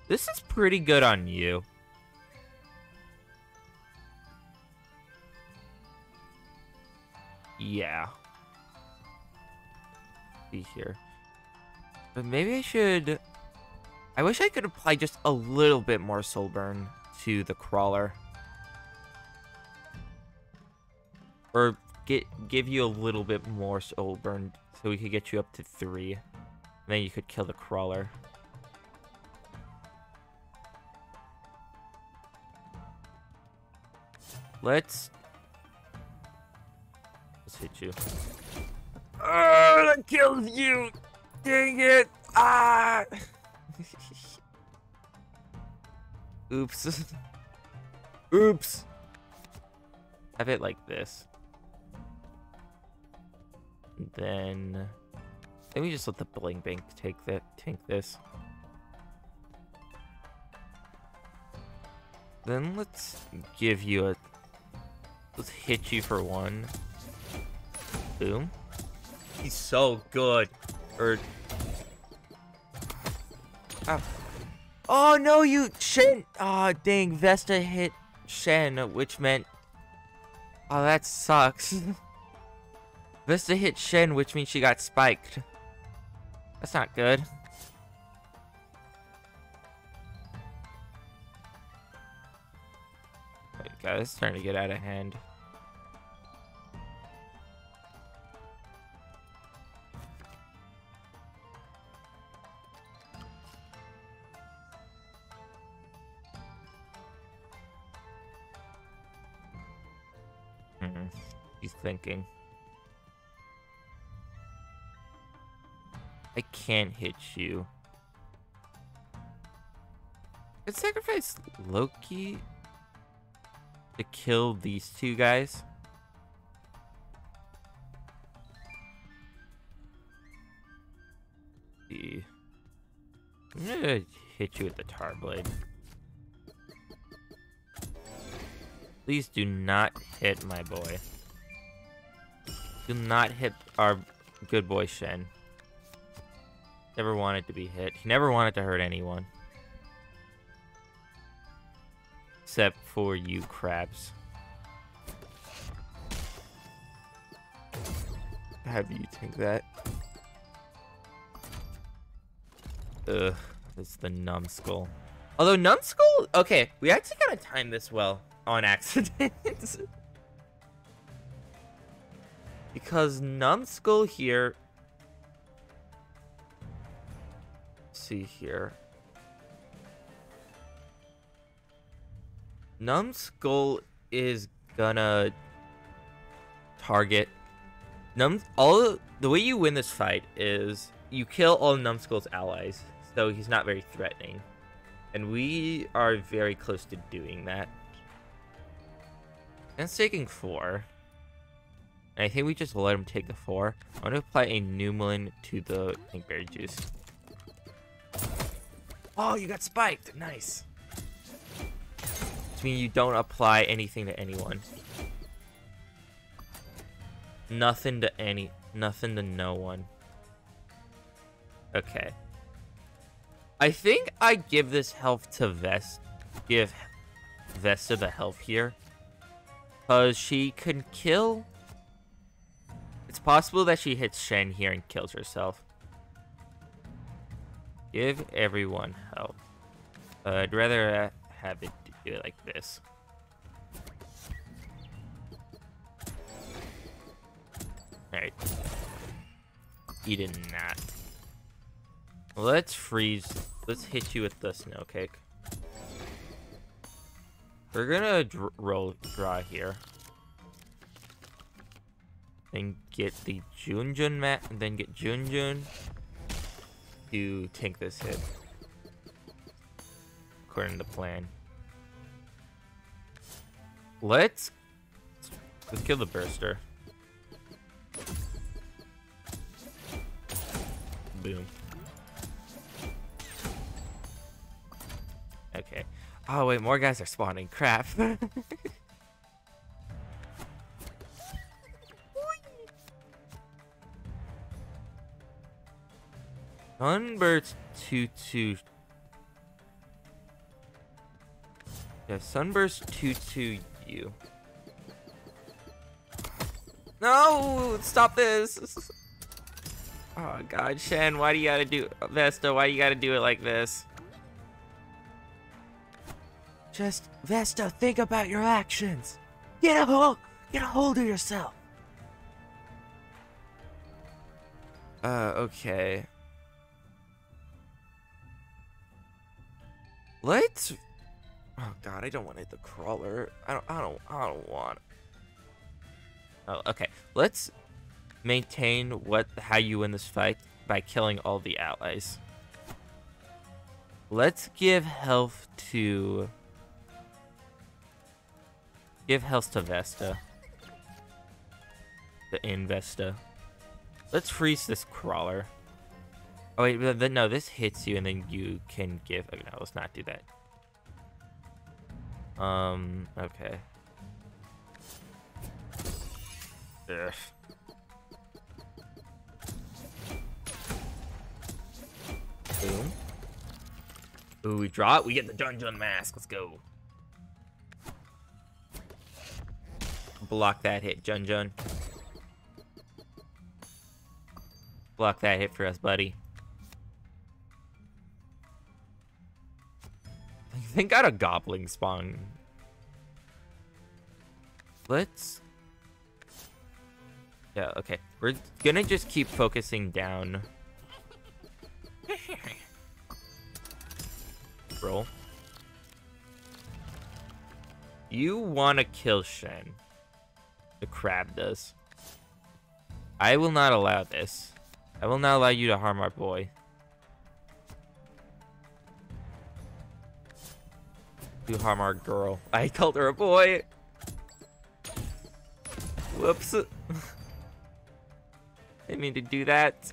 this is pretty good on you. Yeah be here. But maybe I should... I wish I could apply just a little bit more soul burn to the crawler. Or get give you a little bit more soul burn so we could get you up to three. Then you could kill the crawler. Let's... Let's hit you. Oh, that kills you! Dang it! Ah! Oops. Oops. have it like this. Then let me just let the bling bank take that take this. Then let's give you a let's hit you for one. Boom. He's so good. Or oh. oh no, you Shen. Oh dang, Vesta hit Shen, which meant. Oh, that sucks. Vesta hit Shen, which means she got spiked. That's not good. Wait, guys, it's starting to get out of hand. He's thinking. I can't hit you. Could sacrifice Loki to kill these two guys. I'm gonna hit you with the tar blade. Please do not hit my boy. Do not hit our good boy Shen. Never wanted to be hit. He never wanted to hurt anyone. Except for you crabs. Have you take that? Ugh, it's the numbskull. Although numbskull, okay, we actually gotta time this well on accident. because numbskull here see here. Numbskull is gonna target Num all the way you win this fight is you kill all Numbskull's allies, so he's not very threatening. And we are very close to doing that. And it's taking four. And I think we just let him take the four. I'm gonna apply a Noomlin to the Pinkberry juice. Oh, you got spiked. Nice. Which means you don't apply anything to anyone. Nothing to any, nothing to no one. Okay. I think I give this health to Vest. Give Vesta the health here. Because she can kill... Possible that she hits Shen here and kills herself. Give everyone help. Uh, I'd rather uh, have it do it like this. Alright. He did not. Let's freeze. Let's hit you with the snow kick. We're gonna dr roll draw here. Then get the Junjun mat, and then get Junjun to tank this hit. According to plan. Let's let's kill the burster. Boom. Okay. Oh wait, more guys are spawning. Crap. Sunburst Tutu. Yeah, Sunburst Tutu you. No! Stop this! Oh god, Shen, why do you gotta do- Vesta, why do you gotta do it like this? Just, Vesta, think about your actions! Get a hold- get a hold of yourself! Uh, okay. Let's. Oh God, I don't want to hit the crawler. I don't. I don't. I don't want. Oh, okay. Let's maintain what how you win this fight by killing all the allies. Let's give health to. Give health to Vesta. the Investa. Let's freeze this crawler. Oh wait, no, this hits you and then you can give. Okay, no, let's not do that. Um, okay. Ugh. Boom. Ooh, we draw it. We get the Jun mask. Let's go. Block that hit, Jun Jun. Block that hit for us, buddy. I think got a goblin spawn. Let's... Yeah, okay. We're gonna just keep focusing down. Roll. You want to kill Shen. The crab does. I will not allow this. I will not allow you to harm our boy. You harm our girl. I called her a boy. Whoops. Didn't mean to do that.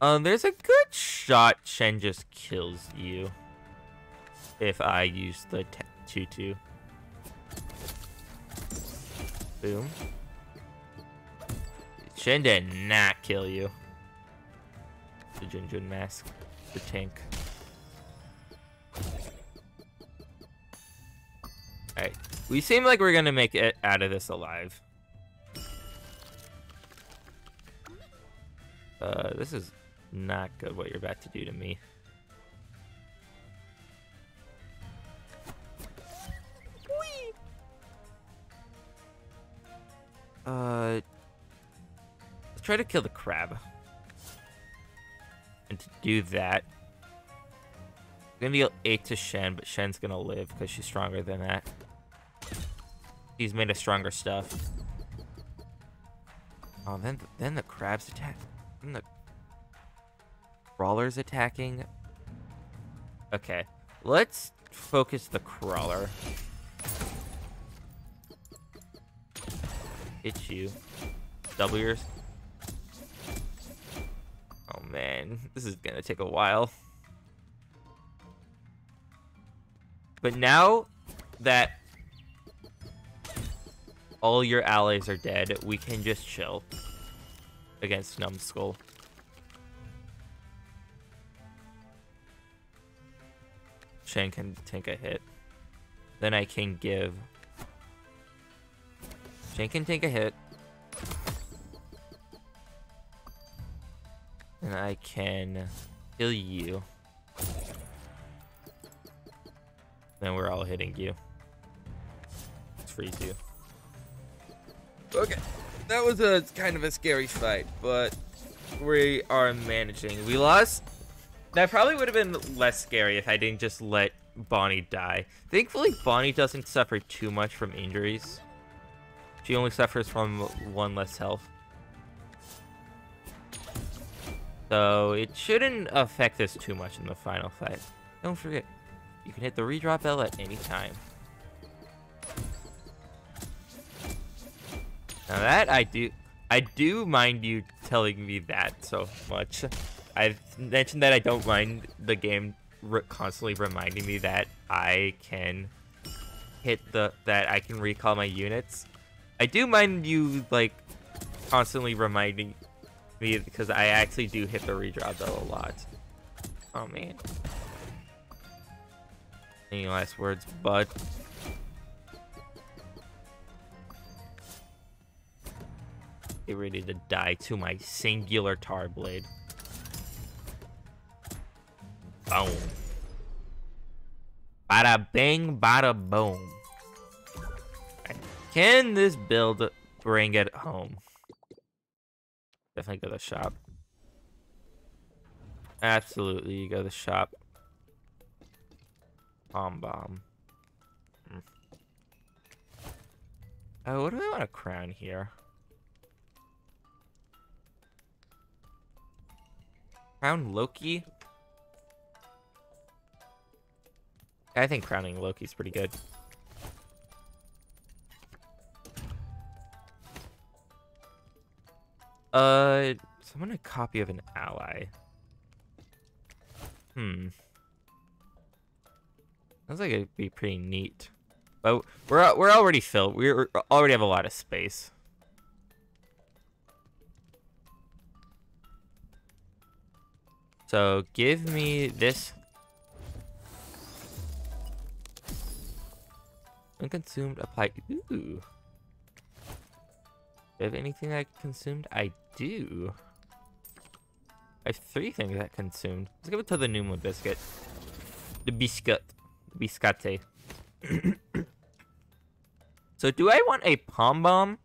Um, there's a good shot Shen just kills you. If I use the tutu. Boom. Shen did not kill you. The Junjun mask. The tank. Alright. We seem like we're gonna make it out of this alive. Uh, this is not good what you're about to do to me. Whee! Uh, let's try to kill the crab. And to do that, gonna deal 8 to Shen, but Shen's gonna live because she's stronger than that. He's made of stronger stuff. Oh, then then the crabs attack. Then the crawler's attacking. Okay, let's focus the crawler. Hit you. Double yours. Oh man, this is gonna take a while. But now that all your allies are dead, we can just chill against Numbskull. Shen can take a hit. Then I can give... Shen can take a hit. And I can kill you. Then we're all hitting you. Freeze you. Okay, that was a kind of a scary fight, but we are managing. We lost. That probably would have been less scary if I didn't just let Bonnie die. Thankfully, Bonnie doesn't suffer too much from injuries. She only suffers from one less health. So it shouldn't affect us too much in the final fight. Don't forget, you can hit the redrop bell at any time. Now that I do, I do mind you telling me that so much. I've mentioned that I don't mind the game constantly reminding me that I can hit the, that I can recall my units. I do mind you, like, constantly reminding me because I actually do hit the redrop bell a lot. Oh, man. Any last words, bud? Get ready to die to my singular tar blade. Boom. Bada bang, bada boom. Can this build bring it home? Definitely go to the shop. Absolutely, you go to the shop. Bomb bomb. Hmm. Oh, what do I want to crown here? Crown Loki? I think crowning Loki's pretty good. Uh, someone a copy of an ally. Hmm. Sounds like it'd be pretty neat. But we're uh, we're already filled. We uh, already have a lot of space. So give me this. Unconsumed apply. Ooh. Do you have anything that consumed? I do. I have three things that consumed. Let's give it to the Numa biscuit. The biscuit. Biscate. so do I want a pom bomb?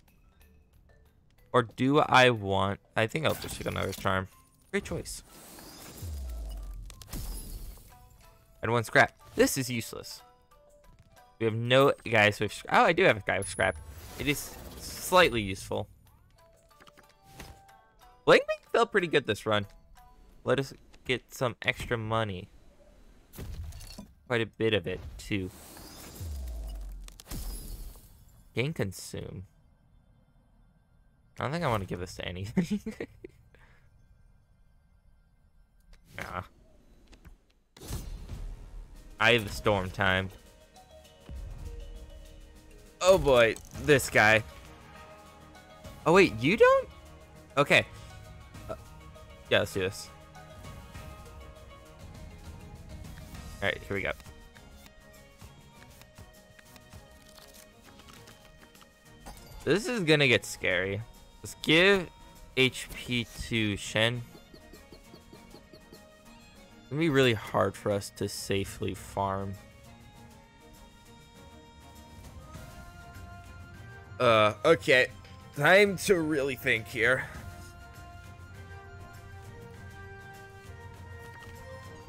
Or do I want... I think I'll just take another charm. Great choice. And one scrap. This is useless. We have no guys with... Scrap. Oh, I do have a guy with scrap. It is slightly useful. Bling felt pretty good this run. Let us get some extra money. Quite a bit of it, too. Gain consume. I don't think I want to give this to anything. nah. I have storm time. Oh boy, this guy. Oh wait, you don't? Okay. Uh, yeah, let's do this. Alright, here we go. This is gonna get scary. Let's give HP to Shen. It's gonna be really hard for us to safely farm. Uh, okay. Time to really think here.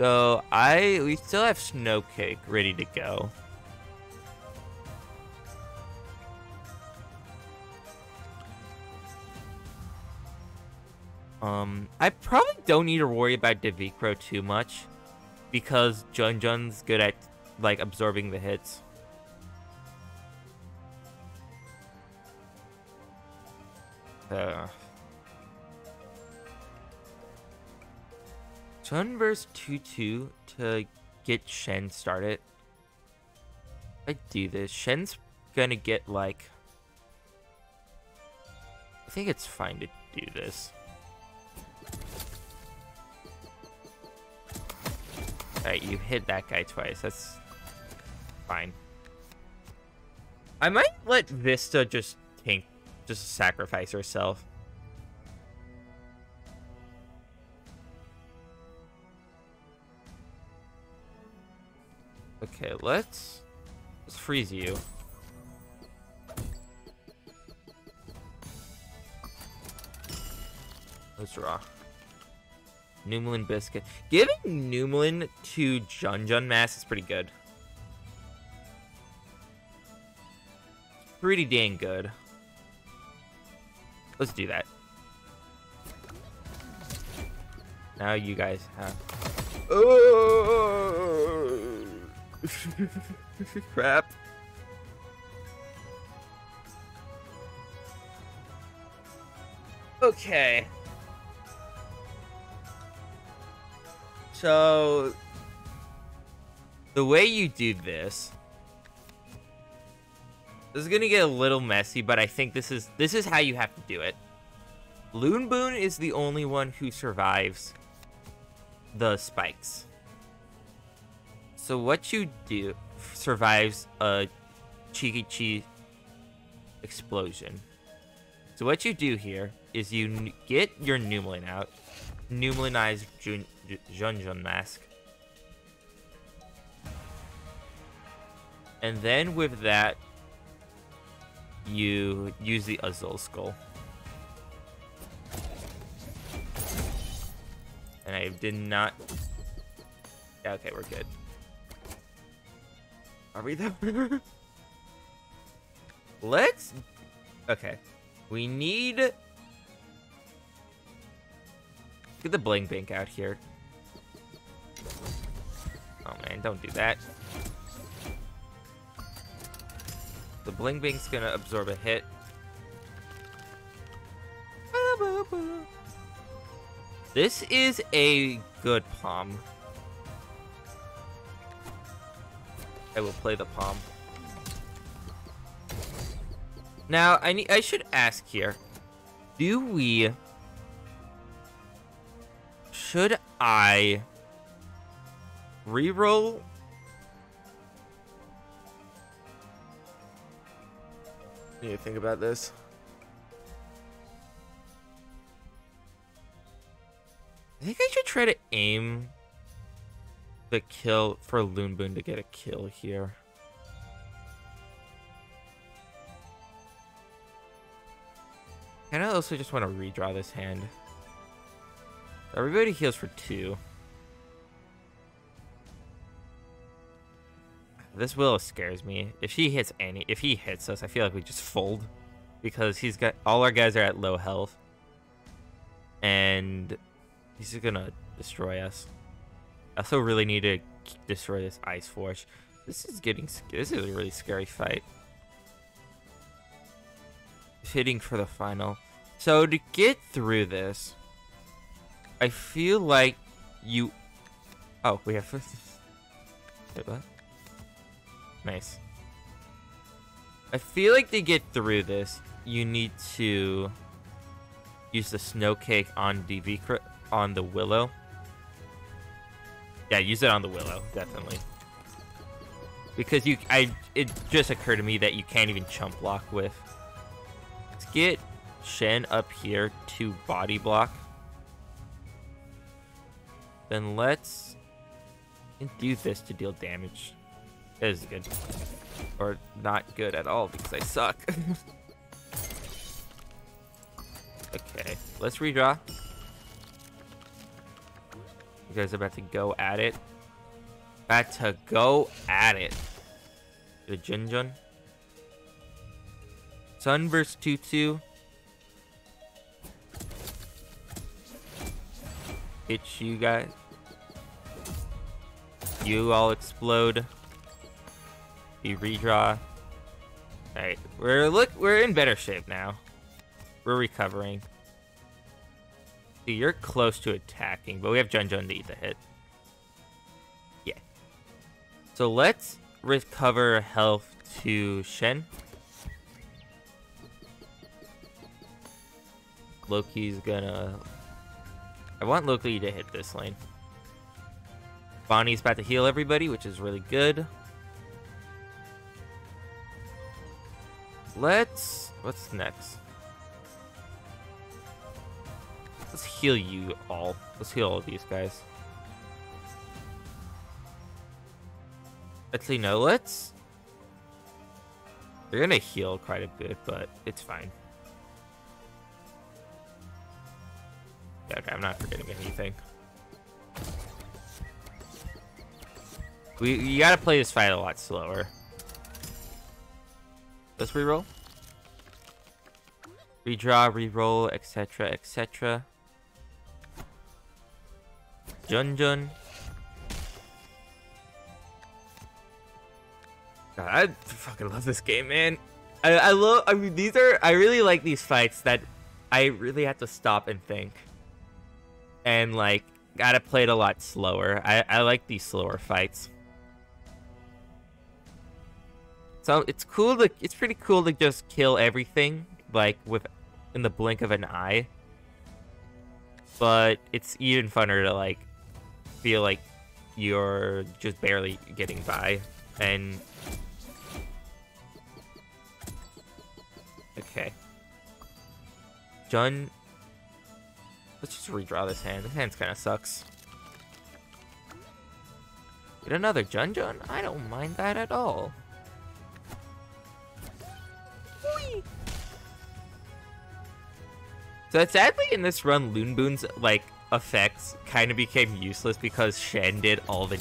So, I, we still have Snow Cake ready to go. Um, I probably don't need to worry about Devicro too much because Jun Jun's good at like absorbing the hits. Uh, Chun versus 2-2 to get Shen started. I do this. Shen's gonna get like... I think it's fine to do this. Alright, you hit that guy twice. That's fine. I might let Vista just tank just sacrifice herself. Okay, let's let's freeze you. Let's draw. Noomlin Biscuit. Giving Noomlin to Jun Jun Mask is pretty good. Pretty dang good. Let's do that. Now you guys have... Oh! Crap. Okay. So... The way you do this this is gonna get a little messy, but I think this is this is how you have to do it. Loon Boon is the only one who survives the spikes. So what you do survives a cheeky cheese explosion. So what you do here is you get your Noomlin out, Noomlinize Jun Jun mask. And then with that, you use the Azul Skull. And I did not... Okay, we're good. Are we there? Let's... Okay. We need... Get the Bling Bank out here. Oh man, don't do that. The Bling Bing's gonna absorb a hit. This is a good palm. I will play the palm. Now, I need, I should ask here. Do we... Should I... Reroll? Need to think about this. I think I should try to aim the kill for Loon Loonboon to get a kill here. And I also just want to redraw this hand. Everybody heals for two. This Willow scares me. If she hits any, if he hits us, I feel like we just fold. Because he's got, all our guys are at low health. And he's gonna destroy us. I also really need to destroy this Ice Forge. This is getting, this is a really scary fight. Hitting for the final. So to get through this, I feel like you... Oh, we have... Wait, what? Nice. I feel like to get through this, you need to use the snow cake on DV on the willow. Yeah, use it on the willow, definitely. Because you, I, it just occurred to me that you can't even chump block with. Let's get Shen up here to body block. Then let's do this to deal damage. That is good. Or not good at all because I suck. okay, let's redraw. You guys are about to go at it. About to go at it. The Jinjun. Sunburst Tutu. Hit you guys. You all explode. You redraw. Alright, we're look we're in better shape now. We're recovering. You're close to attacking, but we have Jun Jun to eat the hit. Yeah. So let's recover health to Shen. Loki's gonna... I want Loki to hit this lane. Bonnie's about to heal everybody, which is really good. Let's... What's next? Let's heal you all. Let's heal all of these guys. Actually, no, let's... They're gonna heal quite a bit, but it's fine. Yeah, okay, I'm not forgetting anything. We, you gotta play this fight a lot slower. Let's reroll. Redraw, reroll, etc., etc. Jun Jun. God, I fucking love this game, man. I, I love. I mean, these are. I really like these fights that I really have to stop and think, and like gotta play it a lot slower. I I like these slower fights. So it's cool to. It's pretty cool to just kill everything like with in the blink of an eye. But it's even funner to like feel like you're just barely getting by. And... Okay. Jun... Let's just redraw this hand. This hand kind of sucks. Get another Jun Jun? I don't mind that at all. Whee! So sadly in this run, Loonboon's like effects kind of became useless because Shen did all the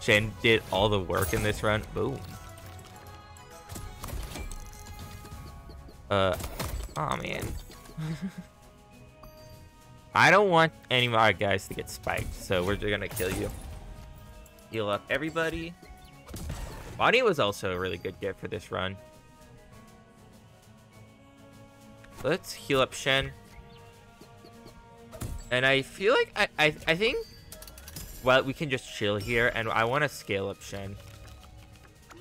Shen did all the work in this run. Boom. Uh, oh man. I don't want any of our guys to get spiked, so we're just gonna kill you. Heal up everybody. Bonnie was also a really good get for this run. Let's heal up Shen. And I feel like I, I, I think, well, we can just chill here, and I want to scale up Shen. I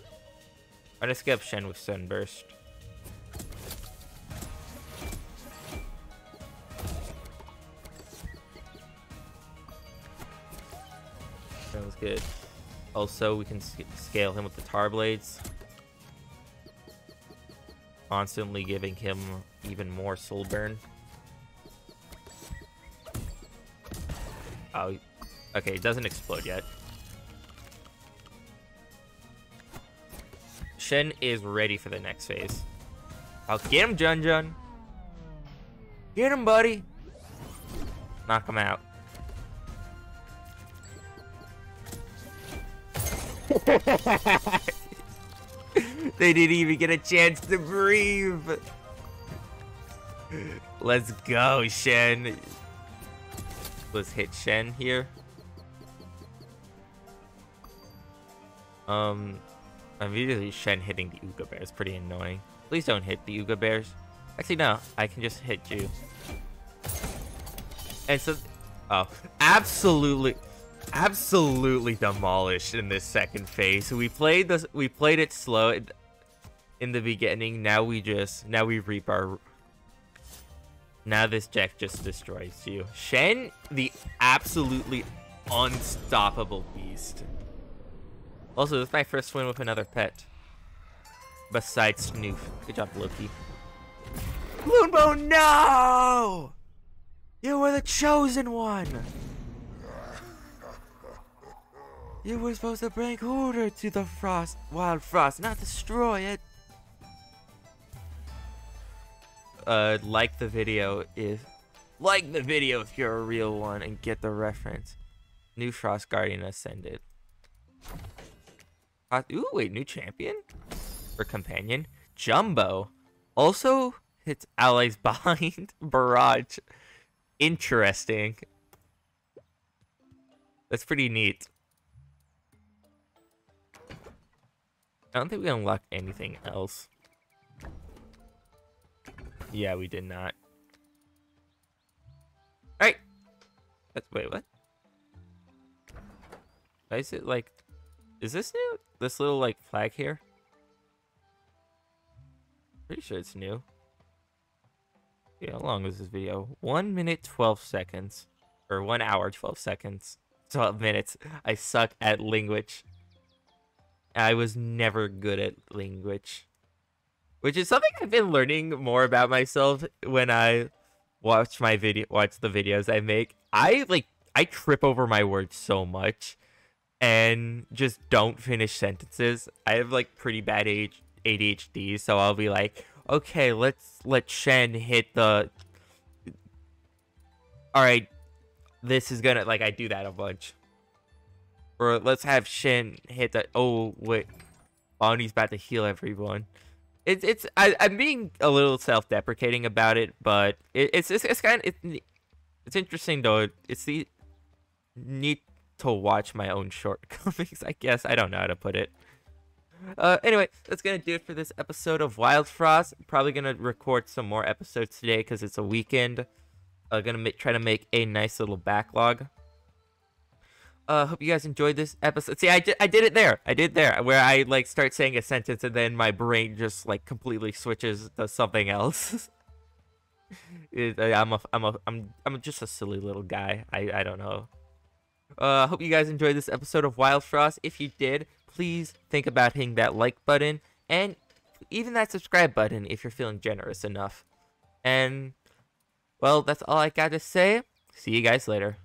want to scale up Shen with Sunburst. Sounds good. Also, we can scale him with the Tar Blades. Constantly giving him even more soul burn. Oh, okay, it doesn't explode yet. Shen is ready for the next phase. I'll get him, Jun Jun. Get him, buddy. Knock him out. they didn't even get a chance to breathe. Let's go, Shen. Let's hit Shen here. Um, immediately Shen hitting the Uga Bear is pretty annoying. Please don't hit the Uga Bears. Actually, no. I can just hit you. And so... Oh. Absolutely absolutely demolished in this second phase. We played this. We played it slow in, in the beginning. Now we just now we reap our. Now this deck just destroys you. Shen, the absolutely unstoppable beast. Also, this is my first win with another pet. Besides Snoof. Good job, Loki. Loonboon, no! You were the chosen one! You were supposed to bring order to the frost, wild frost, not destroy it. Uh, like the video if, like the video if you're a real one and get the reference. New Frost Guardian Ascended. Uh, ooh, wait, new champion? For companion? Jumbo. Also, hits allies behind Barrage. Interesting. That's pretty neat. I don't think we unlocked anything else. Yeah, we did not. Alright! That's, wait, what? Why is it like... Is this new? This little, like, flag here? Pretty sure it's new. Yeah, how long was this video? 1 minute 12 seconds. Or 1 hour 12 seconds. 12 minutes. I suck at language. I was never good at language. Which is something I've been learning more about myself when I watch my video watch the videos I make. I like I trip over my words so much and just don't finish sentences. I have like pretty bad ADHD, so I'll be like, "Okay, let's let Shen hit the All right, this is to like I do that a bunch. Or let's have Shen hit that. Oh, wait. Bonnie's about to heal everyone. It's it's I, I'm being a little self-deprecating about it, but it, it's, it's it's kind of it's, it's interesting though. It's the need to watch my own shortcomings. I guess I don't know how to put it. Uh, anyway, that's gonna do it for this episode of Wildfrost. Probably gonna record some more episodes today because it's a weekend. Uh, gonna try to make a nice little backlog. Uh, hope you guys enjoyed this episode. See, I did, I did it there. I did there where I like start saying a sentence and then my brain just like completely switches to something else. it, I'm a, I'm a, I'm, I'm just a silly little guy. I, I don't know. Uh, hope you guys enjoyed this episode of Wildfrost. If you did, please think about hitting that like button and even that subscribe button if you're feeling generous enough. And well, that's all I got to say. See you guys later.